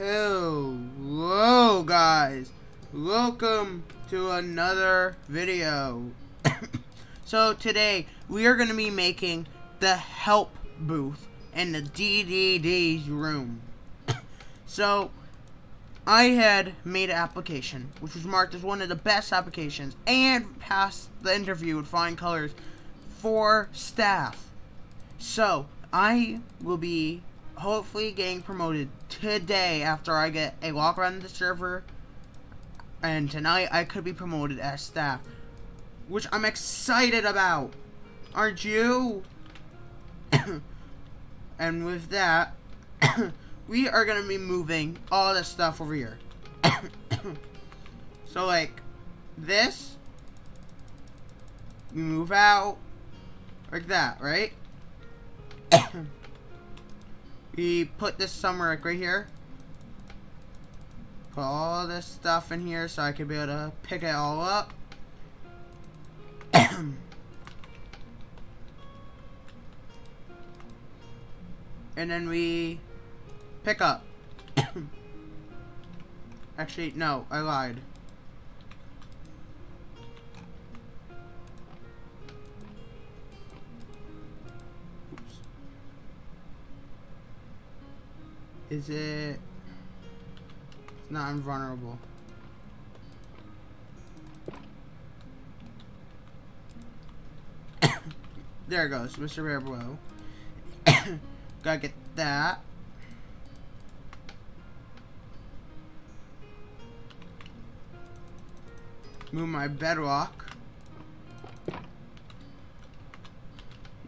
Hello guys, welcome to another video. so today we are going to be making the help booth in the DDD's room. so I had made an application which was marked as one of the best applications and passed the interview with fine colors for staff. So I will be hopefully getting promoted today after I get a walk around the server. And tonight I could be promoted as staff. Which I'm excited about. Aren't you? and with that, we are going to be moving all this stuff over here. so like, this, we move out, like that, right? We put this somewhere like right here. Put all this stuff in here so I could be able to pick it all up. and then we pick up. Actually, no, I lied. Is it... It's not invulnerable. there it goes, Mr. Bearblow. Gotta get that. Move my bedrock.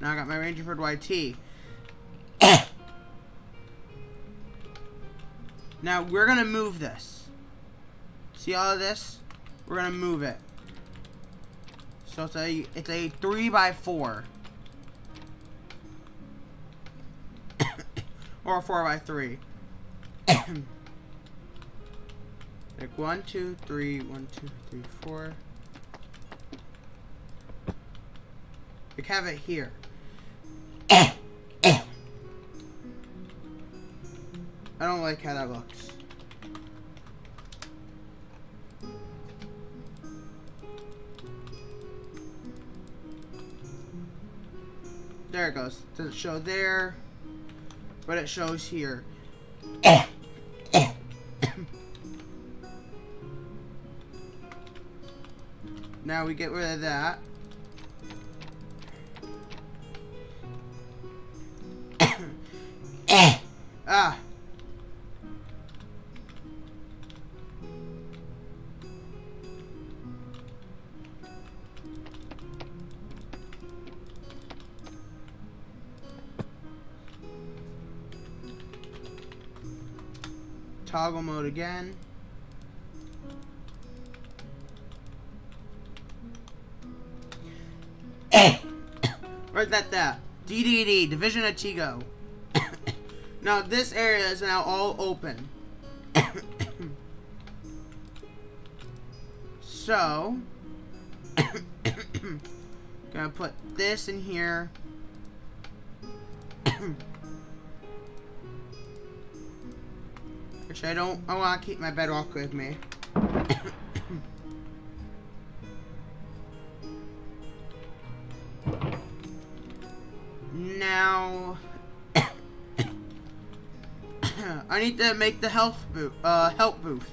Now I got my Rangerfudd YT. Now we're gonna move this. See all of this? We're gonna move it. So it's a it's a three by four. or a four by three. like one, two, three, one, two, three, four. We have it here. I don't like how that looks. There it goes. Doesn't show there, but it shows here. now we get rid of that. Again. Where's that that? DDD, Division of Tigo. now this area is now all open. so, gonna put this in here. Which I don't, oh, I keep my bedrock with me. now, I need to make the health booth, uh, help booth.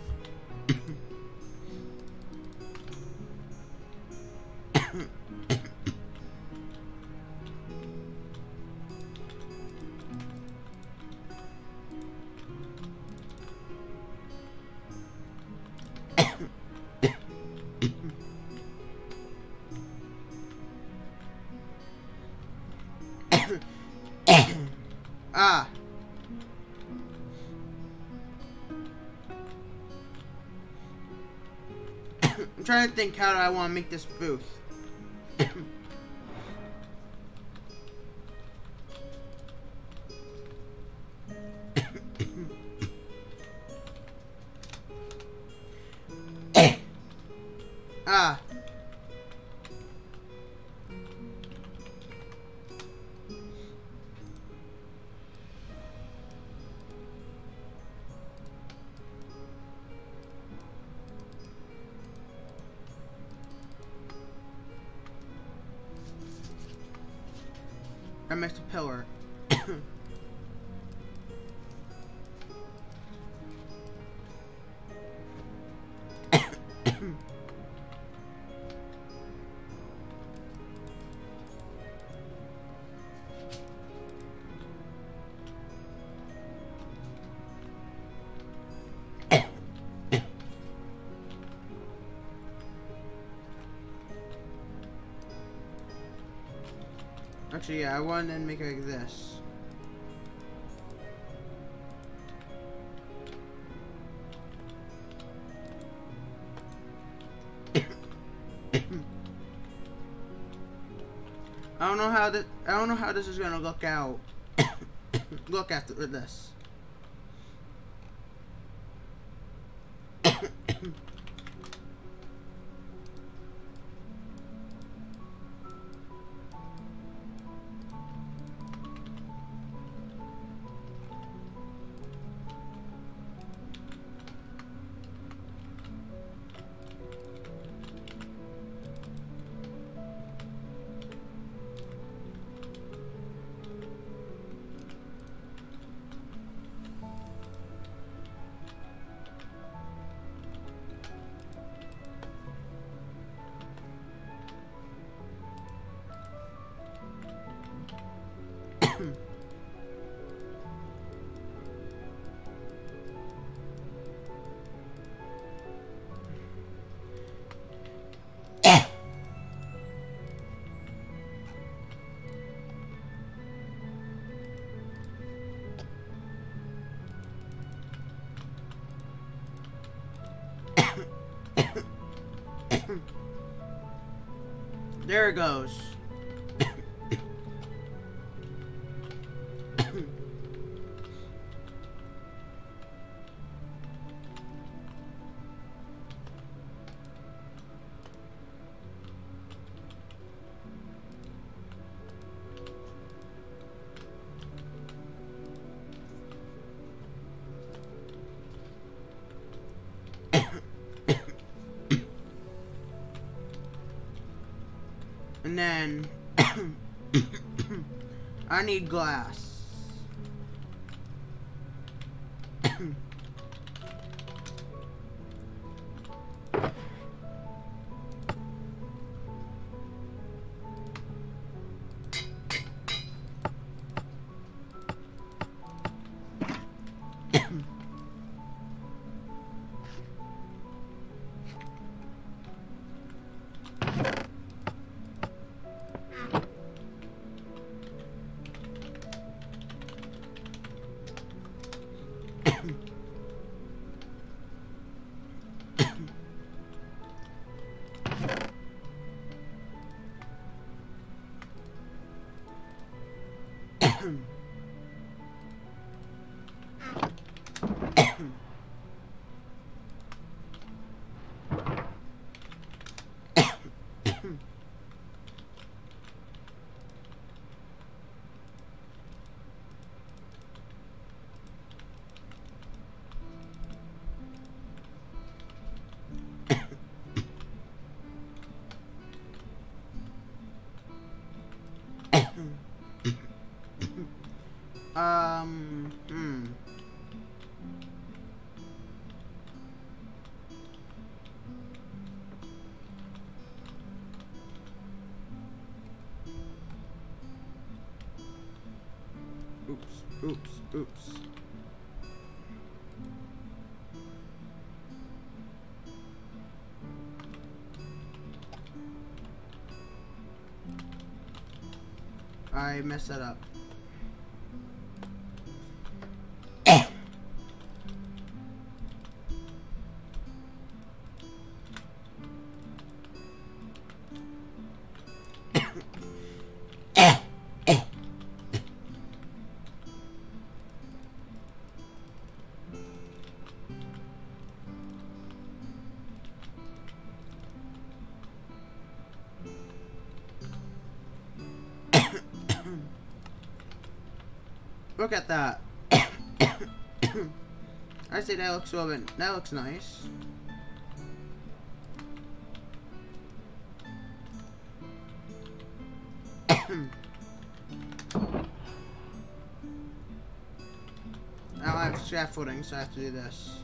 Trying to think how do I want to make this booth. Missed a pillar. Actually, yeah, I want to make it like this. I don't know how that I don't know how this is gonna look out. look after this. there it goes. Then I need glass. Um, hmm. Oops, oops, oops. I messed that up. Look at that. I see that looks oven. That looks nice. now I have scaffolding, so I have to do this.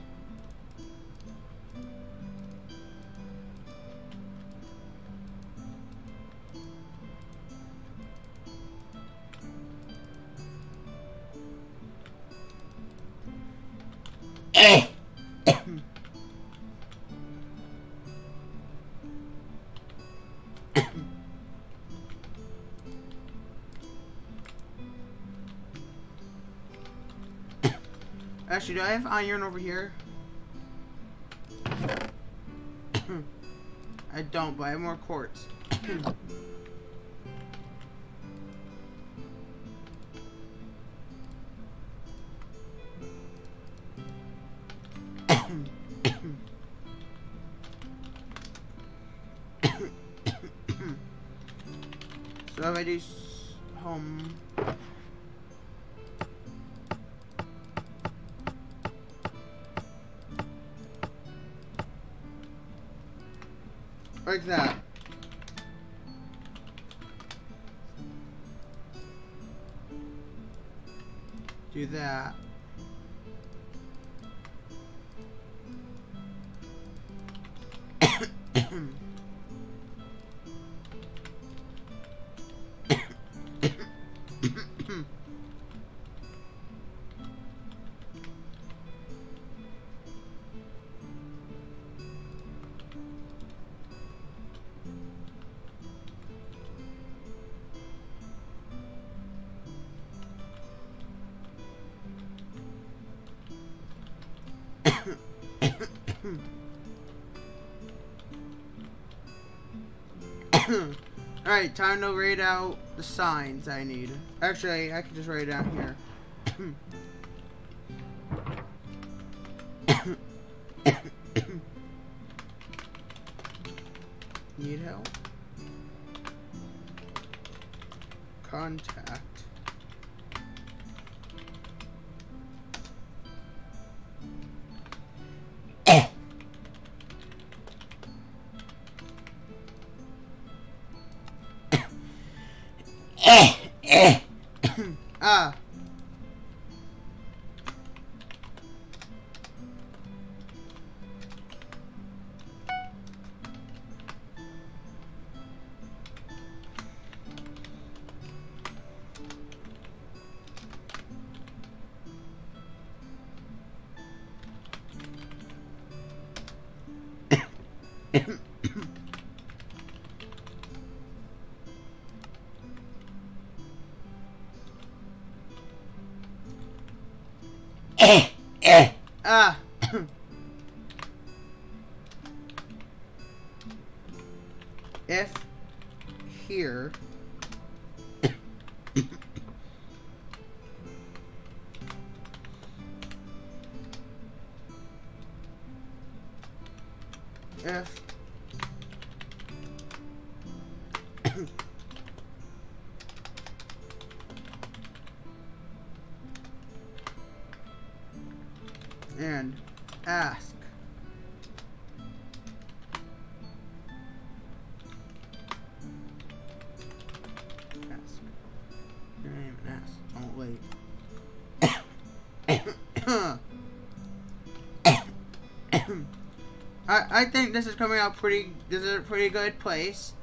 Do I have iron over here? I don't, but I have more quartz. so if I do home Like that. Do that. Hmm. Alright, time to write out the signs I need. Actually, I can just write it down here. Hmm. Ah. And ask ask your name and ask don't wait I, I think this is coming out pretty this is a pretty good place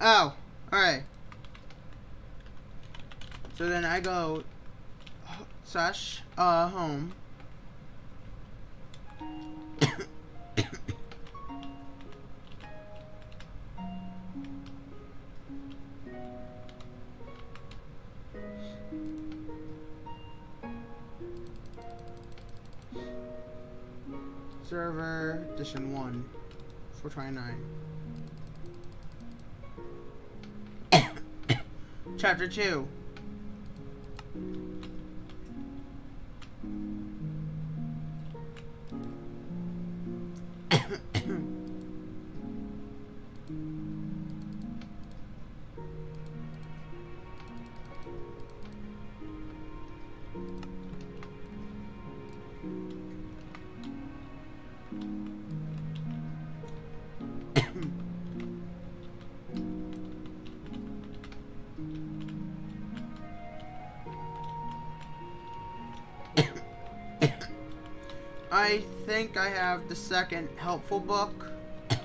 oh, alright. So then I go slash uh home. 429. Chapter 2. Have the second helpful book.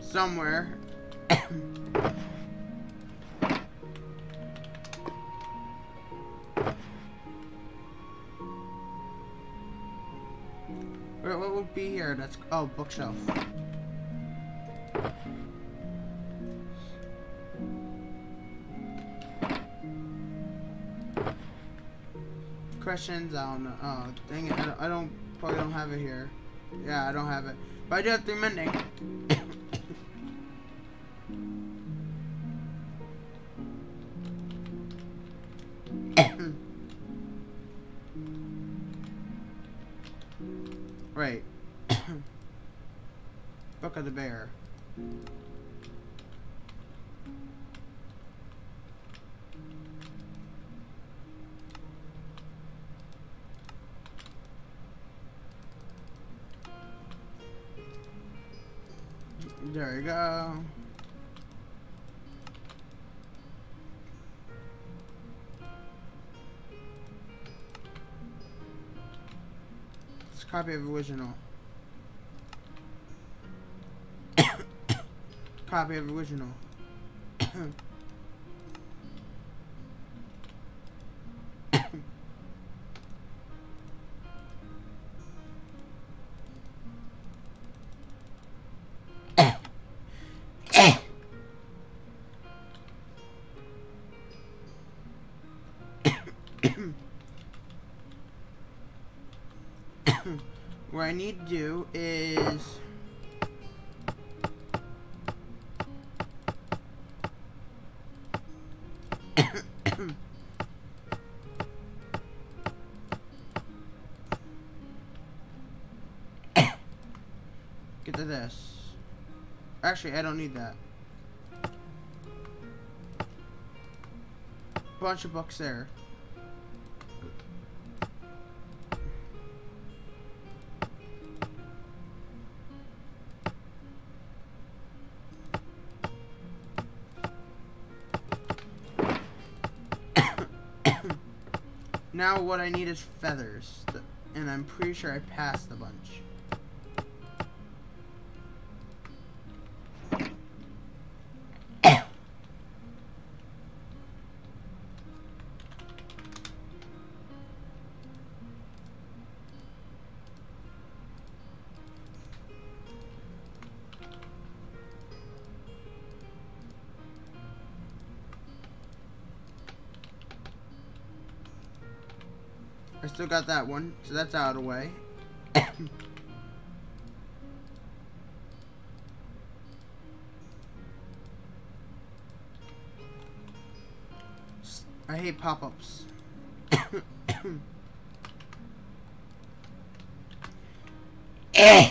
Somewhere. Wait, what would be here? That's oh, bookshelf. Questions? I don't know. Oh, dang it! I don't, I don't probably don't have it here. Yeah, I don't have it, but I do have three mending. There you go. It's a copy of original. copy of original. need to do is get to this. Actually, I don't need that. Bunch of books there. Now what I need is feathers, and I'm pretty sure I passed the bunch. I still got that one, so that's out of the way. I hate pop-ups. Eh.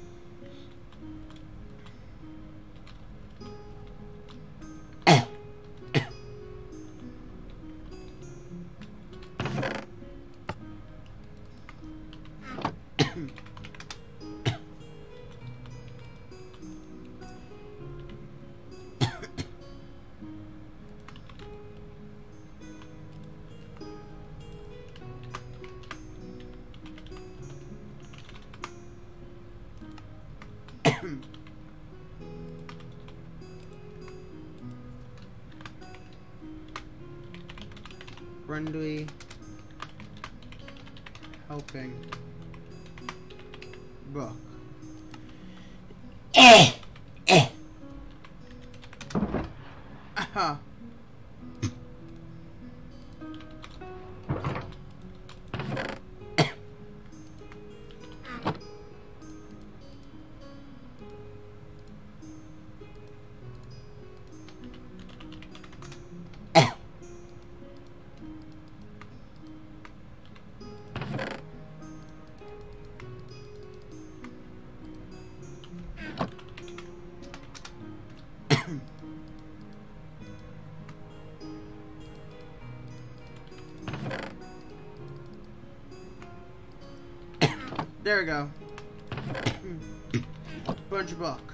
Friendly. helping book. Eh, eh. Uh-huh. There we go. Mm. Bunch of buck.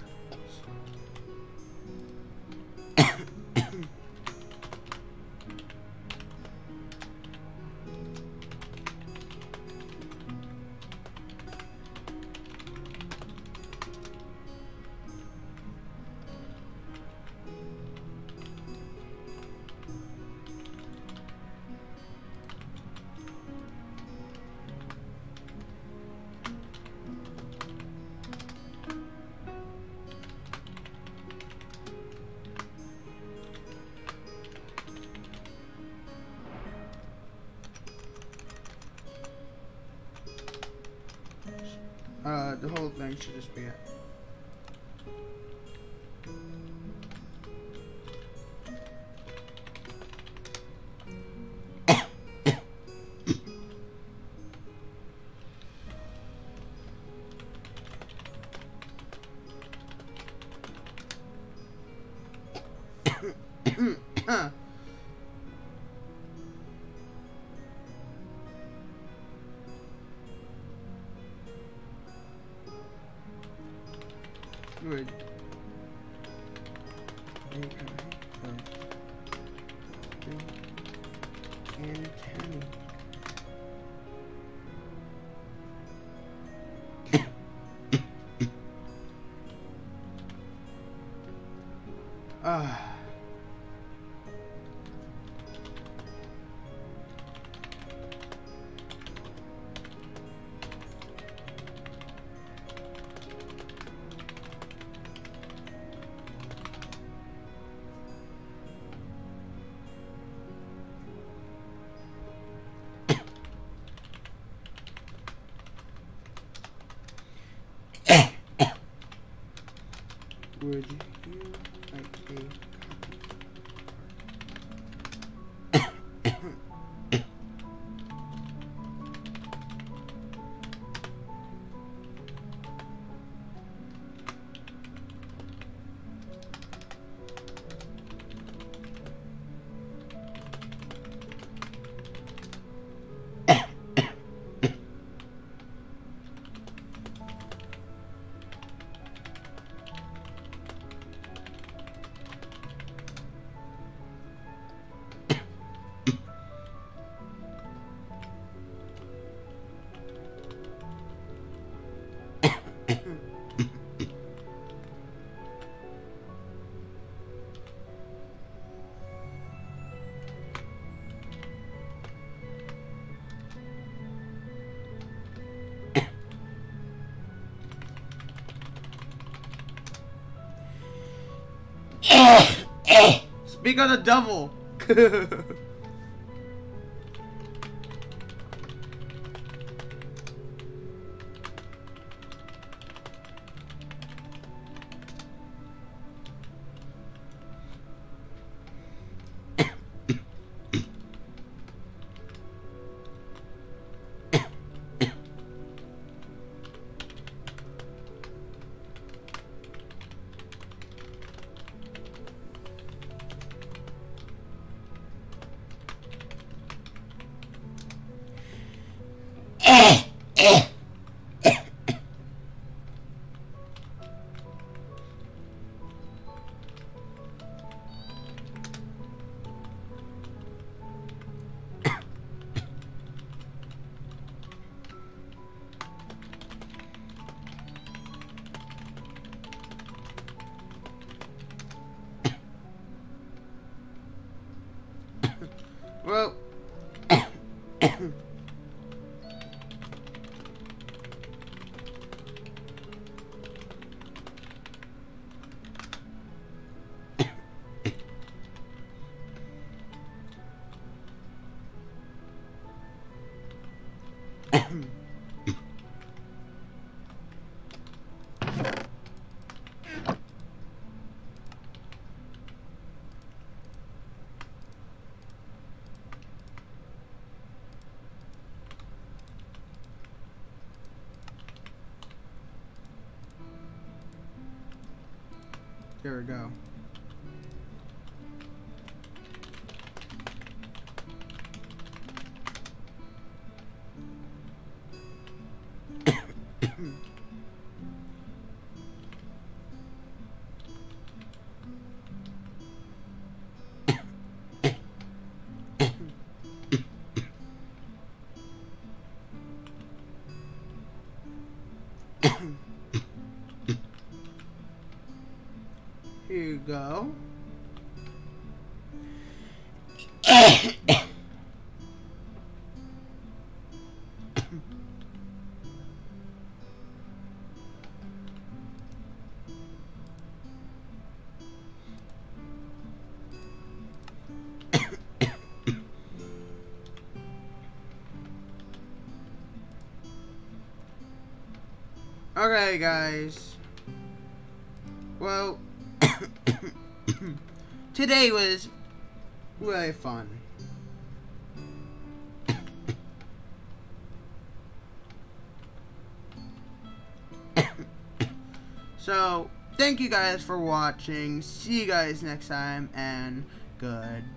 Uh, the should just be it. Good. Would Of the devil. There we go. You go. Okay, guys. Well, today was really fun. so, thank you guys for watching. See you guys next time, and goodbye.